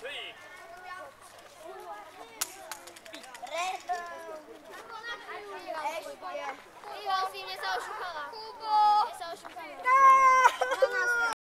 Three.